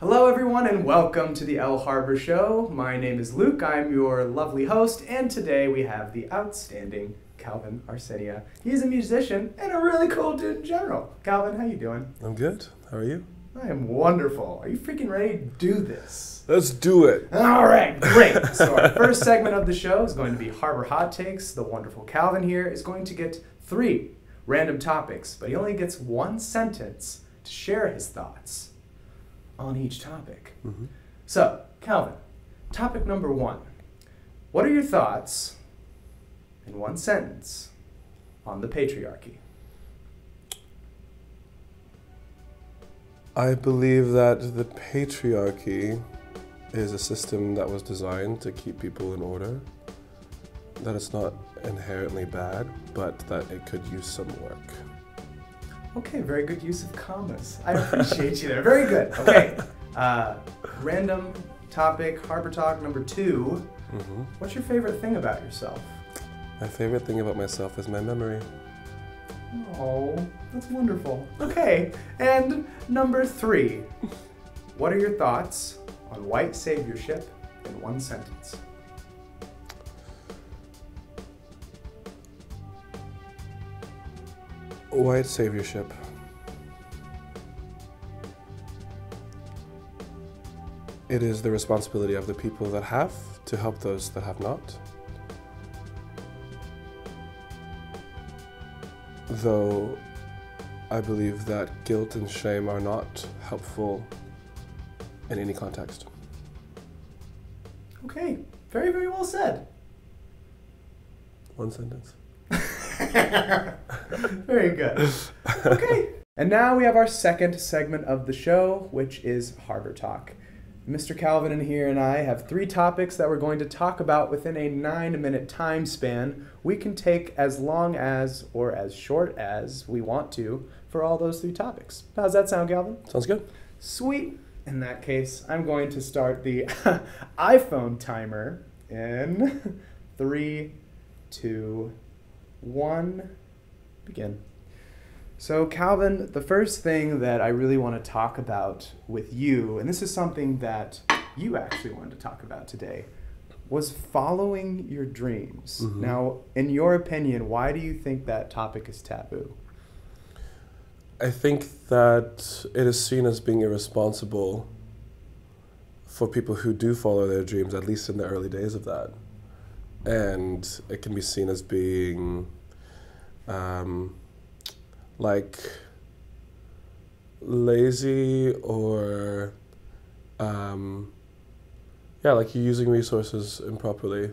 Hello, everyone, and welcome to the Lharbur Show. My name is Luke. I'm your lovely host, and today we have the outstanding Calvin Arsenia. He's a musician and a really cool dude in general. Calvin, how you doing? I'm good. How are you? I am wonderful. Are you freaking ready to do this? Let's do it. All right, great. so our first segment of the show is going to be Harbur Hot Takes. The wonderful Calvin here is going to get three random topics, but he only gets one sentence to share his thoughts on each topic. Mhm. So, Calvin, topic number one. What are your thoughts, in one sentence, on the patriarchy? I believe that the patriarchy is a system that was designed to keep people in order. That it's not inherently bad, but that it could use some work. Okay, very good use of commas. I appreciate you there. Very good. Okay. Uh, random topic, Harbur Talk number two. hmm What's your favorite thing about yourself? My favorite thing about myself is my memory. Oh, that's wonderful. Okay, and number three. What are your thoughts on white saviorship in one sentence? White saviorship. It is the responsibility of the people that have to help those that have not. Though I believe that guilt and shame are not helpful in any context. Okay, very, very well said. One sentence. Very good. Okay. And now we have our second segment of the show, which is Harbur Talk. Mr. Calvin and here and I have three topics that we're going to talk about within a nine minute time span. We can take as long as or as short as we want to for all those three topics. How's that sound, Calvin? Sounds good? Sweet. In that case, I'm going to start the iPhone timer in three, two, one, begin. So, Calvin, the first thing that I really want to talk about with you, and this is something that you actually wanted to talk about today, was following your dreams. Mhm. Now, in your opinion, why do you think that topic is taboo? I think that it is seen as being irresponsible for people who do follow their dreams, at least in the early days of that. And it can be seen as being um, like lazy or, um, yeah, like you're using resources improperly.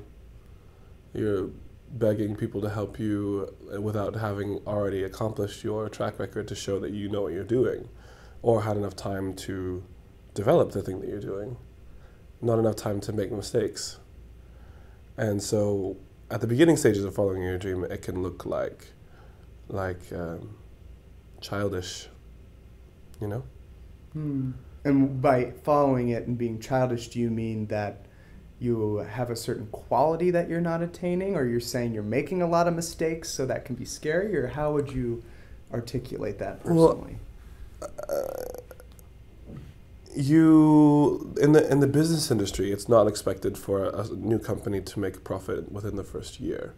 You're begging people to help you without having already accomplished your track record to show that you know what you're doing or had enough time to develop the thing that you're doing, not enough time to make mistakes. And so at the beginning stages of following your dream, it can look like like um, childish, you know? Hmm. And by following it and being childish, do you mean that you have a certain quality that you're not attaining, or you're saying you're making a lot of mistakes, so that can be scary, or how would you articulate that personally? Well, personally? you in the in the business industry, it's not expected for a, a new company to make a profit within the first year,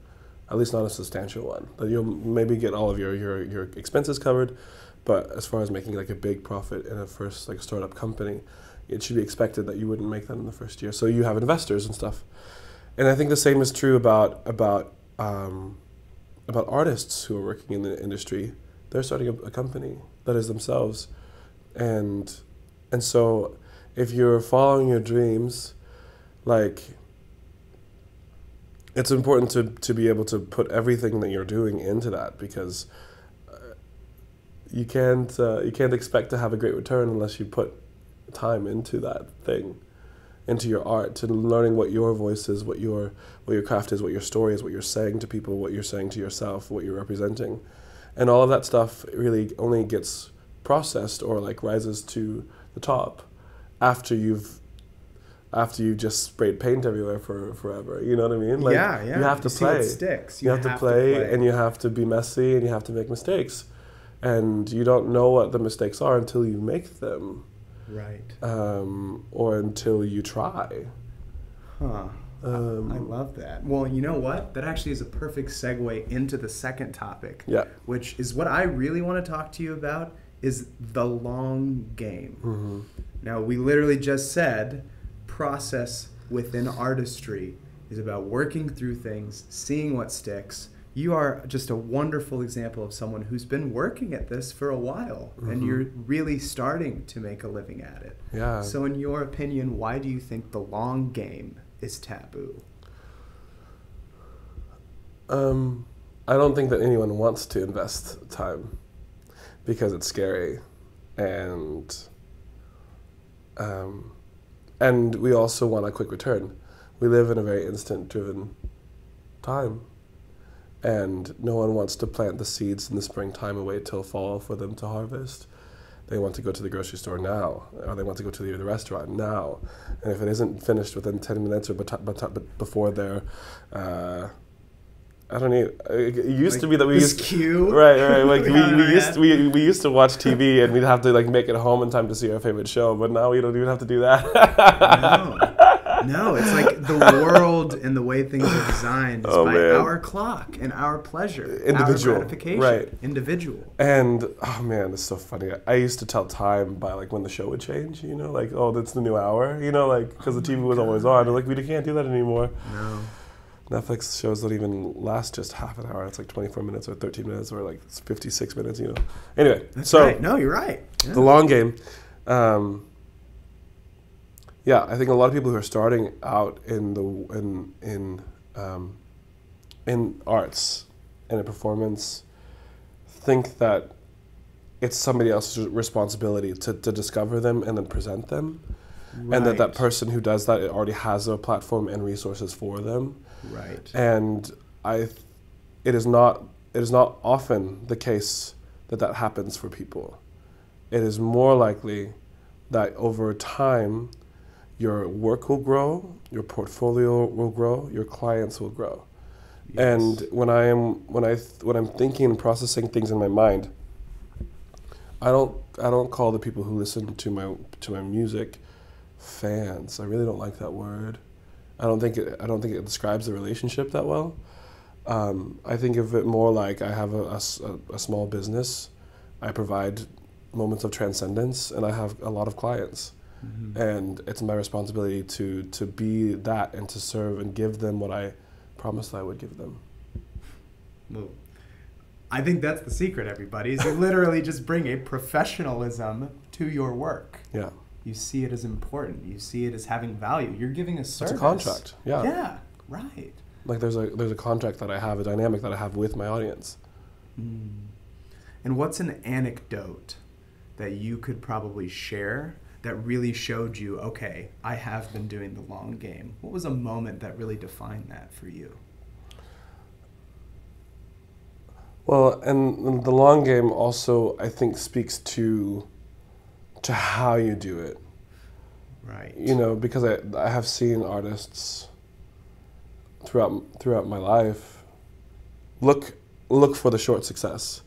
at least not a substantial one. That you'll maybe get all of your, your your expenses covered, but as far as making like a big profit in a first like startup company, it should be expected that you wouldn't make that in the first year. So you have investors and stuff, and I think the same is true about about um, about artists who are working in the industry. They're starting a, a company that is themselves, and and so if you're following your dreams, like it's important to, to be able to put everything that you're doing into that because uh, you can't uh, you can't expect to have a great return unless you put time into that thing into your art to learning what your voice is what your what your craft is what your story is what you're saying to people what you're saying to yourself what you're representing. And all of that stuff really only gets processed or like rises to the top after you've after you've just sprayed paint everywhere for forever. You know what I mean? Like, yeah, yeah. You have to what play. sticks. You, have, to, play, and you have to be messy and you have to make mistakes. And you don't know what the mistakes are until you make them right. um, or until you try. Huh. Um, I love that. Well, you know what? That actually is a perfect segue into the second topic, yeah. which is what I really want to talk to you about is the long game. hmm Now, we literally just said process within artistry is about working through things, seeing what sticks. You are just a wonderful example of someone who's been working at this for a while and Mhm. you're really starting to make a living at it. Yeah. So, in your opinion, why do you think the long game is taboo? Um, I don't think that anyone wants to invest time because it's scary, and um, and we also want a quick return. We live in a very instant-driven time, and no one wants to plant the seeds in the springtime and wait till fall for them to harvest. They want to go to the grocery store now, or they want to go to the, the restaurant now. And if it isn't finished within 10 minutes or before their uh, I don't need. It it used to be that we used cue, right, right. Like we, we used head. we, we used to watch TV and we'd have to like make it home in time to see our favorite show. But now we don't even have to do that. no, no, it's like the world and the way things are designed is Oh, by man. our clock and our pleasure, Individual, our gratification, right. Individual. And oh man, it's so funny. I used to tell time by like when the show would change. You know, like oh, that's the new hour. You know, like because Oh the TV was always God. on. Like we can't do that anymore. No. Netflix shows don't even last just half an hour. It's like 24 minutes or 13 minutes or like 56 minutes. You know. Anyway, That's so right. No, you're right. Yeah. the long game. Um, yeah, I think a lot of people who are starting out in the in in um, in arts and in performance think that it's somebody else's responsibility to, to discover them and then present them, and that that person who does that already has a platform and resources for them Right. and I, th- it is not it is not often the case that that happens for people. It is more likely that over time, your work will grow, your portfolio will grow, your clients will grow. And when I am when I th- when I'm thinking and processing things in my mind, I don't I don't call the people who listen to my to my music fans. I really don't like that word. I don't think it, I don't think it describes the relationship that well. Um, I think of it more like I have a a small business. I provide moments of transcendence, and I have a lot of clients. Mhm. And it's my responsibility to to be that and to serve and give them what I promised I would give them. Well, I think that's the secret, everybody. Is you literally just bring a professionalism to your work. Yeah, You see it as important. You see it as having value. You're giving a service. it's a contract. Yeah. Yeah. Right. like there's a there's a contract that I have, a dynamic that I have with my audience. Mm. And what's an anecdote that you could probably share that really showed you, okay, I have been doing the long game? What was a moment that really defined that for you? Well, and the long game also I think speaks to to how you do it. Right. You know, because I I have seen artists throughout throughout my life look look for the short success,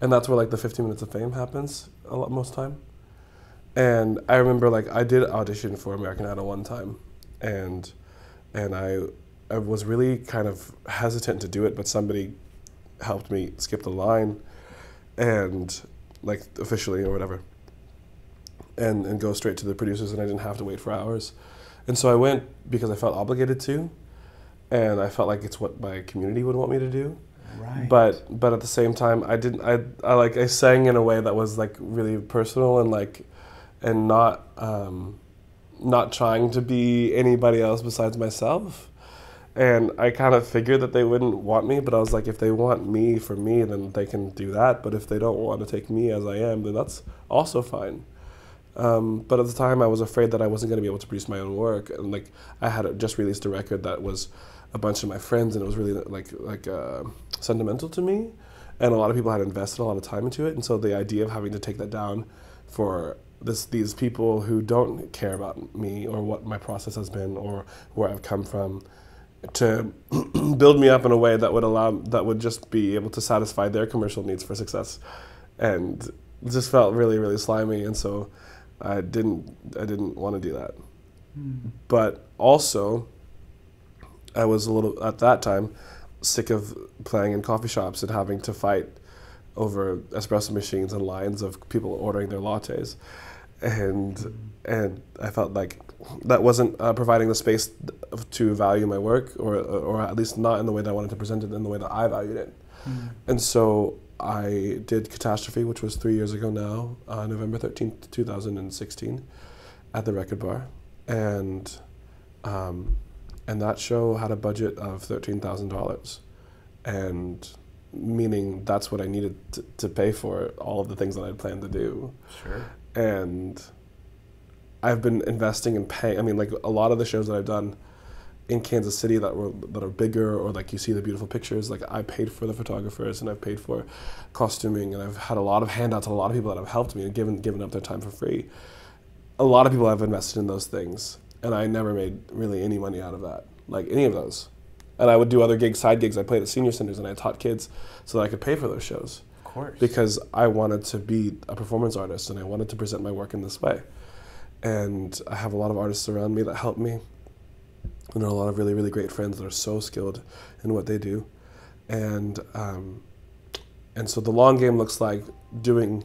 and that's where like the 15 minutes of fame happens a lot most time. And I remember like I did audition for American Idol one time, and and I I was really kind of hesitant to do it, but somebody helped me skip the line, and like officially or whatever, and and go straight to the producers, and I didn't have to wait for hours, and so I went because I felt obligated to, and I felt like it's what my community would want me to do. Right. But but at the same time, I didn't. I I like I sang in a way that was like really personal and like, and not um, not trying to be anybody else besides myself. And I kind of figured that they wouldn't want me, but I was like, if they want me for me, then they can do that. But if they don't want to take me as I am, then that's also fine. Um, but at the time, I was afraid that I wasn't going to be able to produce my own work, and like I had just released a record that was a bunch of my friends, and it was really like like uh, sentimental to me, and a lot of people had invested a lot of time into it, and so the idea of having to take that down for this these people who don't care about me or what my process has been or where I've come from to build me up in a way that would allow that would just be able to satisfy their commercial needs for success. And just felt really really slimy and so I didn't I didn't want to do that but also I was a little at that time sick of playing in coffee shops and having to fight over espresso machines and lines of people ordering their lattes and and I felt like that wasn't uh, providing the space to value my work, or or at least not in the way that I wanted to present it in the way that I valued it. Mm. And so I did Catastrophe, which was three years ago now, uh, November thirteenth, two thousand and sixteen, at the Record Bar, and um, and that show had a budget of thirteen thousand dollars, and meaning that's what I needed to, to pay for all of the things that I'd planned to do Sure. and I've been investing in paying. I mean, like a lot of the shows that I've done in Kansas City that were that are bigger, or like you see the beautiful pictures. Like I paid for the photographers, and I've paid for costuming, and I've had a lot of handouts, and a lot of people that have helped me and given given up their time for free. A lot of people have invested in those things, and I never made really any money out of that, like any of those. And I would do other gigs, side gigs. I played at senior centers, and I taught kids so that I could pay for those shows Of course. because I wanted to be a performance artist and I wanted to present my work in this way. And I have a lot of artists around me that help me. And there are a lot of really, really great friends that are so skilled in what they do. And um, and so the long game looks like doing,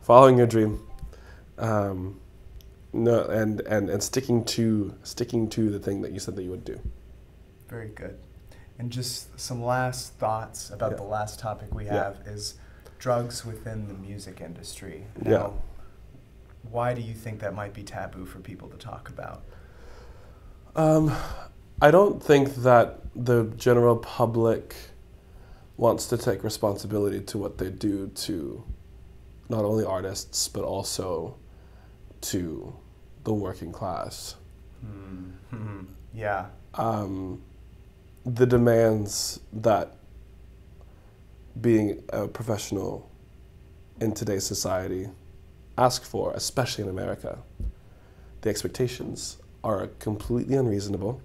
following your dream, um, no, and, and, and sticking to sticking to the thing that you said that you would do. Very good. And just some last thoughts about Yeah. the last topic we Yeah. have is drugs within the music industry. Yeah. Why do you think that might be taboo for people to talk about? Um, I don't think that the general public wants to take responsibility to what they do to not only artists but also to the working class. Hmm. yeah. Um, the demands that being a professional in today's society ask for, especially in America, the expectations are completely unreasonable.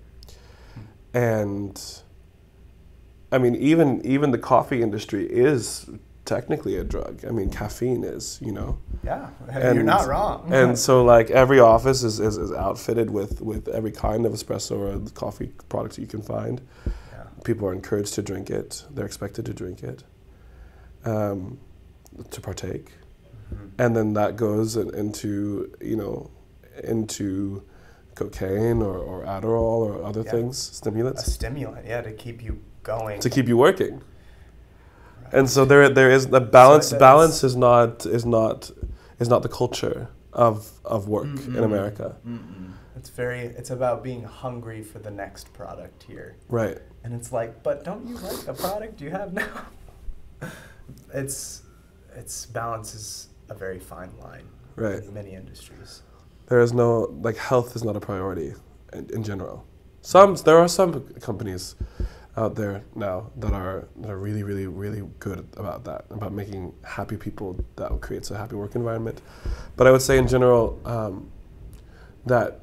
And I mean, even even the coffee industry is technically a drug. I mean, caffeine is, you know. Yeah. You're And- not wrong. And so, like every office is, is, is outfitted with, with every kind of espresso or coffee product you can find. yeah. People are encouraged to drink it. They're expected to drink it, um, to partake, Mhm. and then that goes into you know into cocaine or, or Adderall or other Yeah. things, stimulants. A stimulant, yeah, to keep you going. to keep you working. Right. And so there there is the balance. that's- balance is not is not is not the culture of of work in Mm-mm. America. Mm-mm. It's very. It's about being hungry for the next product here, Right. and it's like, but don't you like the product you have now? it's, it's balance is a very fine line. Right. In many industries. There is no like health is not a priority in, in general. Some there are some companies out there now that are that are really really really good about that about making happy people that creates a happy work environment. But I would say in general um, that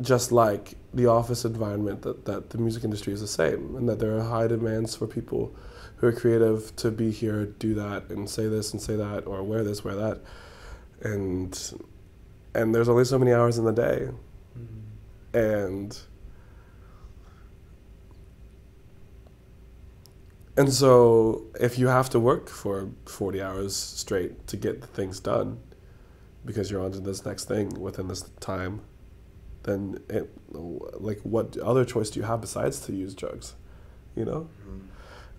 just like the office environment that, that the music industry is the same and that there are high demands for people who are creative to be here do that and say this and say that or wear this wear that and and there's only so many hours in the day. And and so if you have to work for 40 hours straight to get things done because you're on to this next thing within this time then it like what other choice do you have besides to use drugs you know?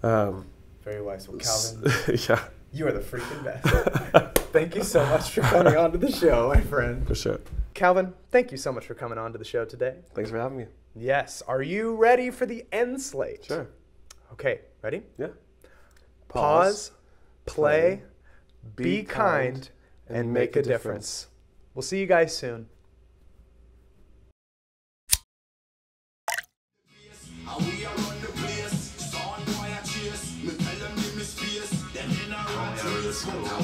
Um, Very wise. Well, Calvin, yeah. you are the freaking best. thank you so much for coming on to the show, my friend. for sure Calvin, thank you so much for coming on to the show today. thanks for having me Yes. Are you ready for the end slate? sure Okay, ready? yeah Pause, play, play, be, kind, and, make, a difference. We'll see you guys soon. And